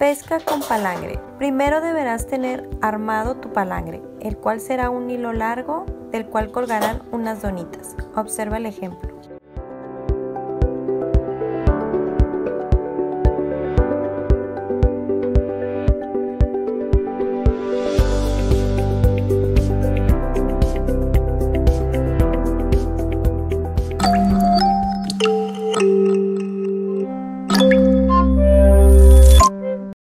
Pesca con palangre. Primero deberás tener armado tu palangre, el cual será un hilo largo del cual colgarán unas donitas. Observa el ejemplo.